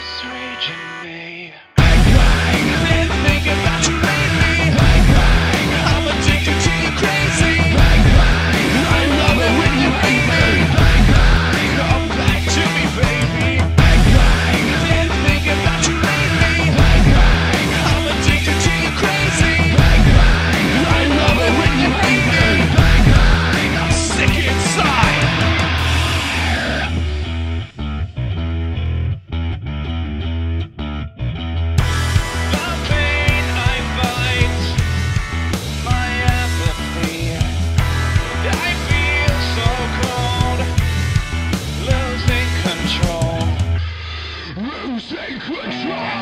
is raging Take control!